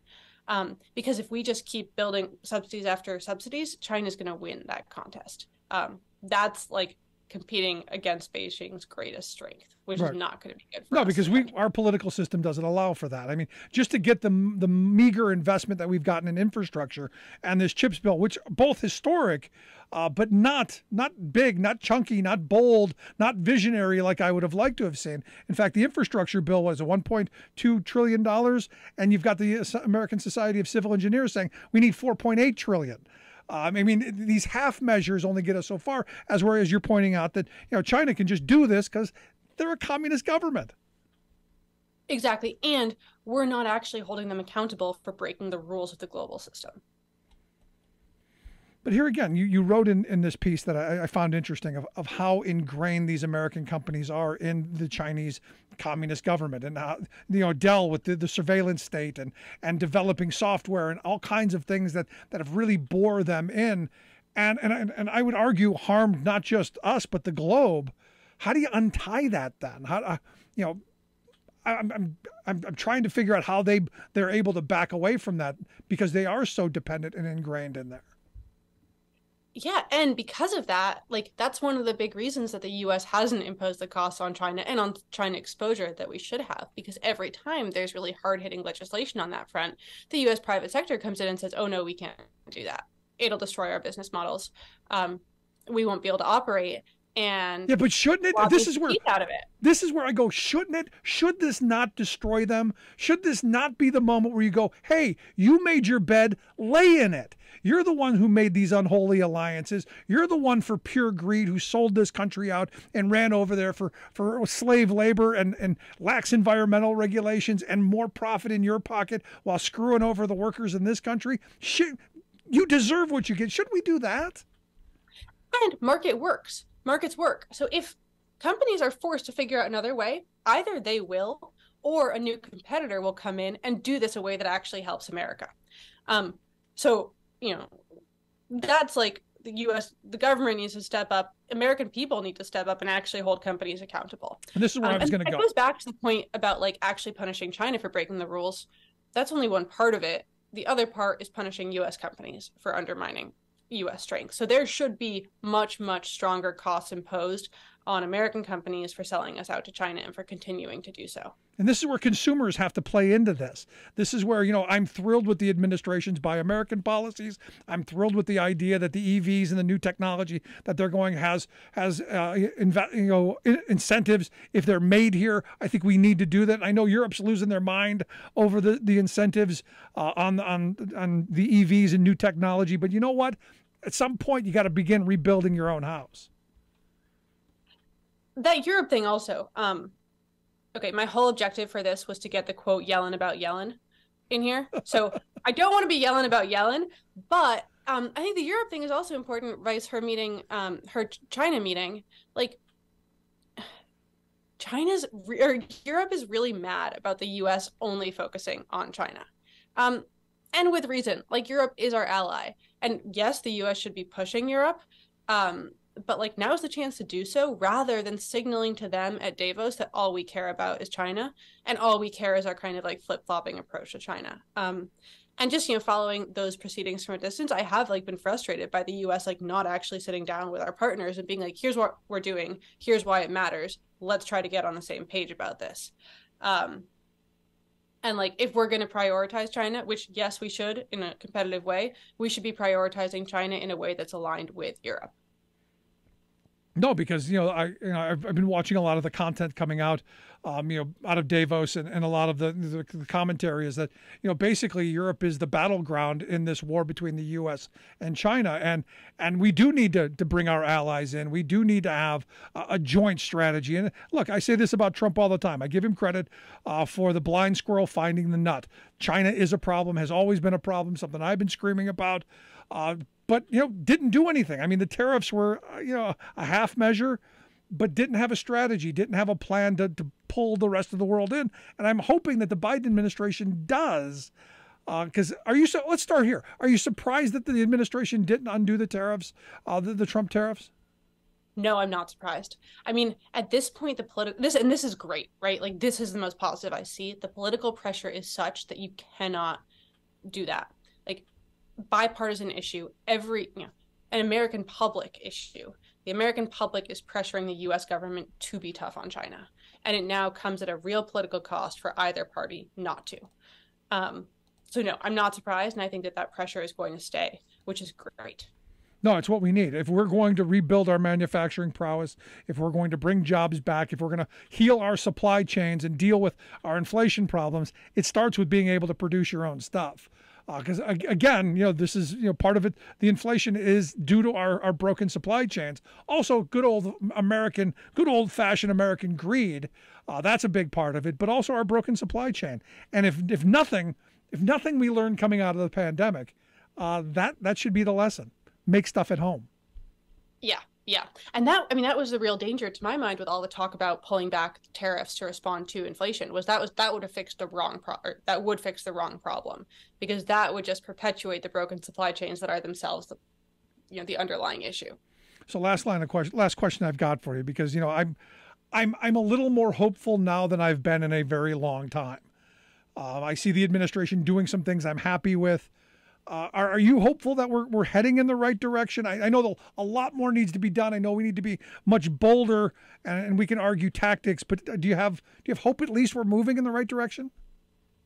Um, because if we just keep building subsidies after subsidies, China's going to win that contest. Um, that's like competing against Beijing's greatest strength, which right. is not going to be good. no, because we our political system doesn't allow for that. I mean, just to get the the meager investment that we've gotten in infrastructure and this chips bill, which both historic, uh, but not not big, not chunky, not bold, not visionary like I would have liked to have seen. In fact, the infrastructure bill was a 1.2 trillion dollars, and you've got the American Society of Civil Engineers saying we need 4.8 trillion. Um, I mean, these half measures only get us so far. As whereas you're pointing out that you know China can just do this because they're a communist government. Exactly, and we're not actually holding them accountable for breaking the rules of the global system. But here again, you, you wrote in, in this piece that I, I found interesting of, of how ingrained these American companies are in the Chinese communist government and how, you know, Dell with the, the surveillance state and, and developing software and all kinds of things that, that have really bore them in. And, and, and I would argue harmed not just us, but the globe. How do you untie that then? How, uh, you know, I'm, I'm, I'm, I'm trying to figure out how they, they're able to back away from that because they are so dependent and ingrained in there yeah and because of that like that's one of the big reasons that the us hasn't imposed the costs on china and on china exposure that we should have because every time there's really hard-hitting legislation on that front the us private sector comes in and says oh no we can't do that. It'll destroy our business models. Um, we won't be able to operate and yeah but shouldn't it this is where out of it this is where i go shouldn't it should this not destroy them should this not be the moment where you go hey you made your bed lay in it you're the one who made these unholy alliances. You're the one for pure greed who sold this country out and ran over there for, for slave labor and, and lax environmental regulations and more profit in your pocket while screwing over the workers in this country. Should, you deserve what you get. Should we do that? And market works. Markets work. So if companies are forced to figure out another way, either they will or a new competitor will come in and do this a way that actually helps America. Um, so you know, that's like the U.S. the government needs to step up. American people need to step up and actually hold companies accountable. And this is where Um, I was going to go. It go. goes back to the point about like actually punishing China for breaking the rules. That's only one part of it. The other part is punishing U.S. companies for undermining U.S. strength. So there should be much, much stronger costs imposed on American companies for selling us out to China and for continuing to do so. And this is where consumers have to play into this. This is where, you know, I'm thrilled with the administration's Buy American policies. I'm thrilled with the idea that the EVs and the new technology that they're going has has uh, you know in- incentives if they're made here. I think we need to do that. I know Europe's losing their mind over the the incentives uh, on on on the EVs and new technology, but you know what? At some point you got to begin rebuilding your own house. that Europe thing also. Um, okay, my whole objective for this was to get the quote yelling about yelling in here. So I don't want to be yelling about yelling, but um, I think the Europe thing is also important. Vice her meeting, um, her China meeting, like China's or Europe is really mad about the U.S. only focusing on China, um, and with reason. Like Europe is our ally, and yes, the U.S. should be pushing Europe. Um, but like now is the chance to do so rather than signaling to them at Davos that all we care about is China and all we care is our kind of like flip-flopping approach to China. Um, and just you know following those proceedings from a distance, I have like been frustrated by the U.S. like not actually sitting down with our partners and being like, here's what we're doing, here's why it matters. Let's try to get on the same page about this. Um, and like if we're going to prioritize China, which yes we should in a competitive way, we should be prioritizing China in a way that's aligned with Europe. No, because you know I you know I've, I've been watching a lot of the content coming out, um, you know, out of Davos and, and a lot of the, the the commentary is that you know basically Europe is the battleground in this war between the U.S. and China, and and we do need to to bring our allies in. We do need to have a, a joint strategy. And look, I say this about Trump all the time. I give him credit uh, for the blind squirrel finding the nut. China is a problem, has always been a problem, something I've been screaming about. Uh, but you know didn't do anything. I mean, the tariffs were uh, you know a half measure, but didn't have a strategy, didn't have a plan to, to pull the rest of the world in. And I'm hoping that the Biden administration does. Because are you so? Let's start here. Are you surprised that the administration didn't undo the tariffs, uh, the, the Trump tariffs? No, I'm not surprised. I mean, at this point, the political this and this is great, right? Like this is the most positive I see. The political pressure is such that you cannot do that. Bipartisan issue, every you know, an American public issue. The American public is pressuring the U.S. government to be tough on China, and it now comes at a real political cost for either party not to. Um, so no, I'm not surprised, and I think that that pressure is going to stay, which is great. No, it's what we need. If we're going to rebuild our manufacturing prowess, if we're going to bring jobs back, if we're going to heal our supply chains and deal with our inflation problems, it starts with being able to produce your own stuff. Because uh, again, you know, this is you know part of it. The inflation is due to our, our broken supply chains. Also, good old American, good old fashioned American greed. Uh, that's a big part of it. But also our broken supply chain. And if if nothing, if nothing we learned coming out of the pandemic, uh, that that should be the lesson. Make stuff at home. Yeah, yeah. And that I mean that was the real danger to my mind with all the talk about pulling back tariffs to respond to inflation was that was that would have fixed the wrong pro that would fix the wrong problem because that would just perpetuate the broken supply chains that are themselves the you know the underlying issue. So last line of question last question I've got for you because you know I'm I'm I'm a little more hopeful now than I've been in a very long time. Uh, I see the administration doing some things I'm happy with. Uh, are, are you hopeful that we're, we're heading in the right direction? I, I know the, a lot more needs to be done. I know we need to be much bolder, and, and we can argue tactics. But do you have do you have hope at least we're moving in the right direction?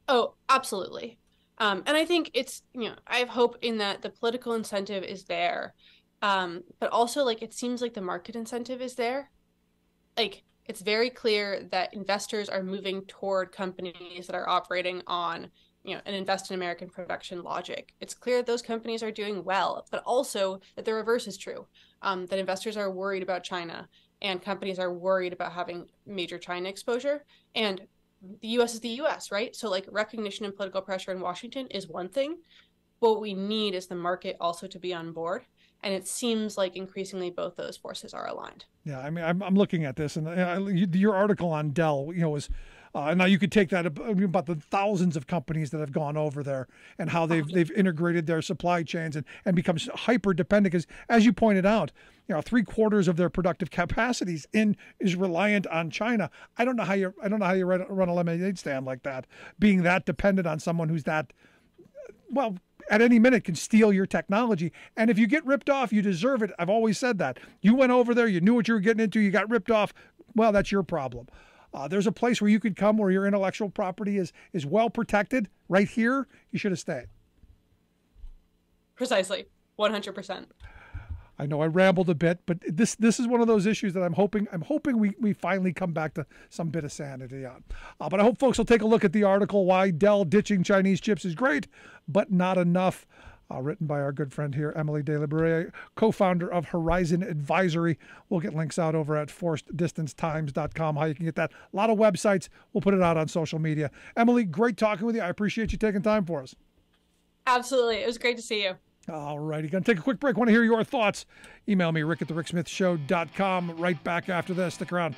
Oh, absolutely. Um, and I think it's you know I have hope in that the political incentive is there, um, but also like it seems like the market incentive is there. Like it's very clear that investors are moving toward companies that are operating on you know, an invest in American production logic. It's clear that those companies are doing well, but also that the reverse is true. Um, that investors are worried about China and companies are worried about having major China exposure. And the US is the US, right? So, like, recognition and political pressure in Washington is one thing. But what we need is the market also to be on board. And it seems like increasingly both those forces are aligned. Yeah, I mean, I'm, I'm looking at this, and uh, your article on Dell, you know, was Uh, now you could take that about the thousands of companies that have gone over there and how they've they've integrated their supply chains and and become hyper dependent. Because as you pointed out, you know three quarters of their productive capacities in is reliant on China. I don't know how you I don't know how you run, run a lemonade stand like that, being that dependent on someone who's that well at any minute can steal your technology. And if you get ripped off, you deserve it. I've always said that. You went over there, you knew what you were getting into, you got ripped off. Well, that's your problem. Uh, there's a place where you could come where your intellectual property is is well protected. Right here, you should have stayed. Precisely, 100%. I know I rambled a bit, but this this is one of those issues that I'm hoping I'm hoping we, we finally come back to some bit of sanity on. Uh, but I hope folks will take a look at the article why Dell ditching Chinese chips is great, but not enough uh, written by our good friend here, Emily De La co-founder of Horizon Advisory. We'll get links out over at forcedistancetimes.com, how you can get that. A lot of websites. We'll put it out on social media. Emily, great talking with you. I appreciate you taking time for us. Absolutely. It was great to see you. All righty. Going to take a quick break. Want to hear your thoughts? Email me, rick at the ricksmithshow.com. Right back after this. Stick around.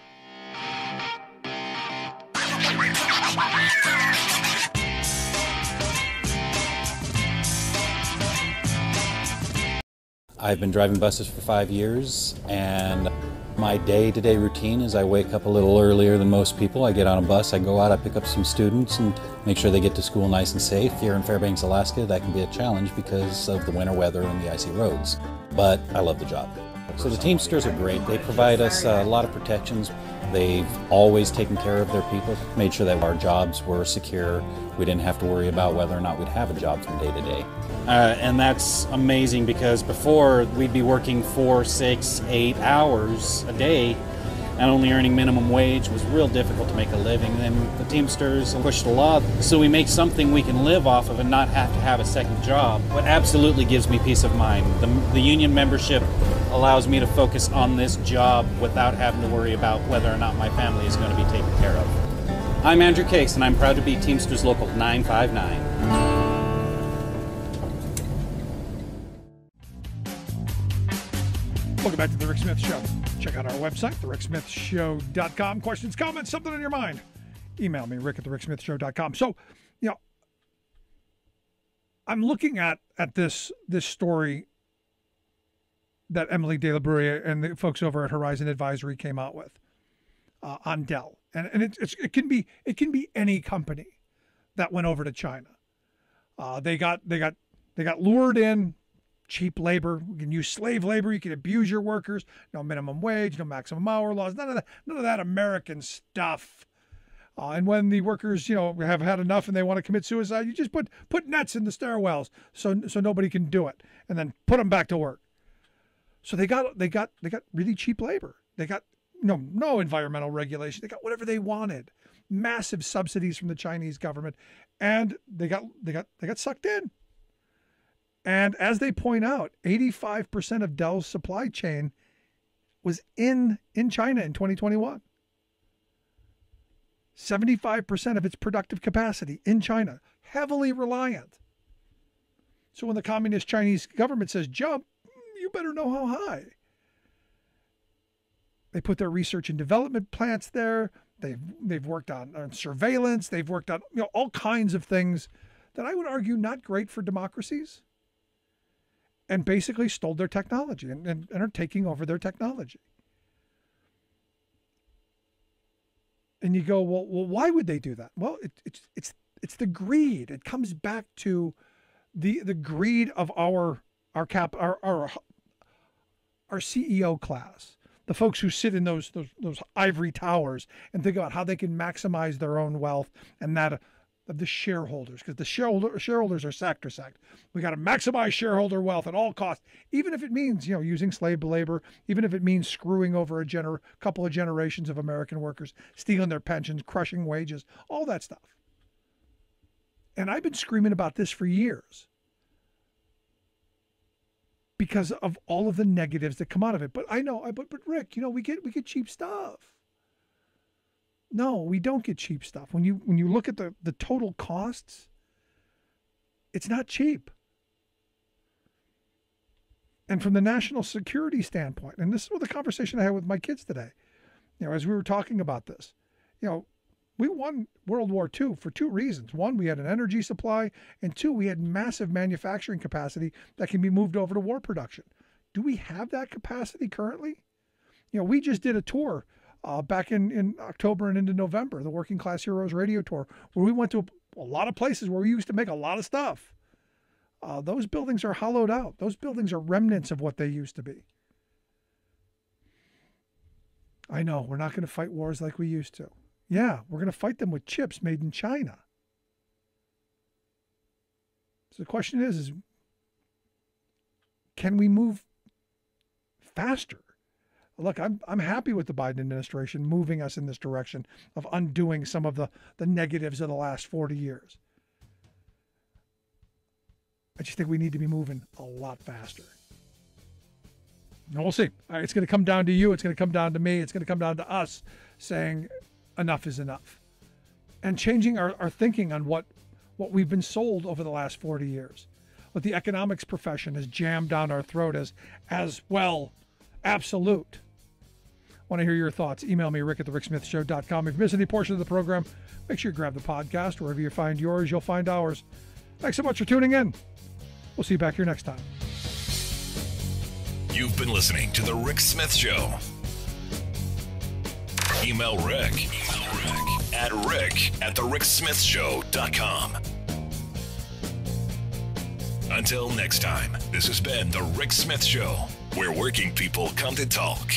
I've been driving buses for five years, and my day to day routine is I wake up a little earlier than most people. I get on a bus, I go out, I pick up some students, and make sure they get to school nice and safe. Here in Fairbanks, Alaska, that can be a challenge because of the winter weather and the icy roads. But I love the job. So the Teamsters are great. They provide us a lot of protections. They've always taken care of their people, made sure that our jobs were secure. We didn't have to worry about whether or not we'd have a job from day to day. Uh, and that's amazing because before we'd be working four, six, eight hours a day and only earning minimum wage was real difficult to make a living. Then the Teamsters pushed the law so we make something we can live off of and not have to have a second job. What absolutely gives me peace of mind. The, the union membership allows me to focus on this job without having to worry about whether or not my family is going to be taken care of. I'm Andrew Case, and I'm proud to be Teamsters Local 959. Welcome back to The Rick Smith Show. Check out our website, thericksmithshow.com. Questions, comments, something on your mind. Email me, rick at thericksmithshow.com. So, you know, I'm looking at at this this story that Emily De La Bruyere and the folks over at Horizon Advisory came out with uh, on Dell, and and it, it can be it can be any company that went over to China. Uh, they got they got they got lured in cheap labor. You can use slave labor. You can abuse your workers. No minimum wage, no maximum hour laws. None of that. None of that American stuff. Uh, and when the workers, you know, have had enough and they want to commit suicide, you just put put nets in the stairwells so so nobody can do it, and then put them back to work. So they got they got they got really cheap labor. They got no no environmental regulation. They got whatever they wanted. Massive subsidies from the Chinese government, and they got they got they got sucked in. And as they point out, 85% of Dell's supply chain was in, in China in 2021. 75% of its productive capacity in China, heavily reliant. So when the communist Chinese government says jump, better know how high. They put their research and development plants there. They've they've worked on, on surveillance. They've worked on you know all kinds of things that I would argue not great for democracies and basically stole their technology and, and, and are taking over their technology. And you go, well, well, why would they do that? Well, it, it's it's it's the greed. It comes back to the the greed of our our cap our our our CEO class, the folks who sit in those those those ivory towers and think about how they can maximize their own wealth and that of the shareholders because the shareholder, shareholders are sacrosanct. We got to maximize shareholder wealth at all costs, even if it means you know using slave labor, even if it means screwing over a gener- couple of generations of American workers, stealing their pensions, crushing wages, all that stuff. And I've been screaming about this for years because of all of the negatives that come out of it. But I know, I but but Rick, you know, we get we get cheap stuff. No, we don't get cheap stuff. When you when you look at the, the total costs, it's not cheap. And from the national security standpoint, and this is what the conversation I had with my kids today, you know, as we were talking about this, you know, We won World War II for two reasons. One, we had an energy supply, and two, we had massive manufacturing capacity that can be moved over to war production. Do we have that capacity currently? You know, we just did a tour uh, back in, in October and into November, the Working Class Heroes radio tour, where we went to a, a lot of places where we used to make a lot of stuff. Uh, those buildings are hollowed out. Those buildings are remnants of what they used to be. I know we're not going to fight wars like we used to. Yeah, we're going to fight them with chips made in China. So the question is, is can we move faster? Look, I'm I'm happy with the Biden administration moving us in this direction of undoing some of the, the negatives of the last 40 years. I just think we need to be moving a lot faster. And we'll see. It's going to come down to you. It's going to come down to me. It's going to come down to us saying enough is enough and changing our, our thinking on what, what we've been sold over the last 40 years. What the economics profession has jammed down our throat as, as well, absolute. Want to hear your thoughts? Email me, rick at the ricksmithshow.com. If you miss any portion of the program, make sure you grab the podcast. Wherever you find yours, you'll find ours. Thanks so much for tuning in. We'll see you back here next time. You've been listening to The Rick Smith Show. Email Rick, email Rick at rick at thericksmithshow.com. Until next time, this has been The Rick Smith Show, where working people come to talk.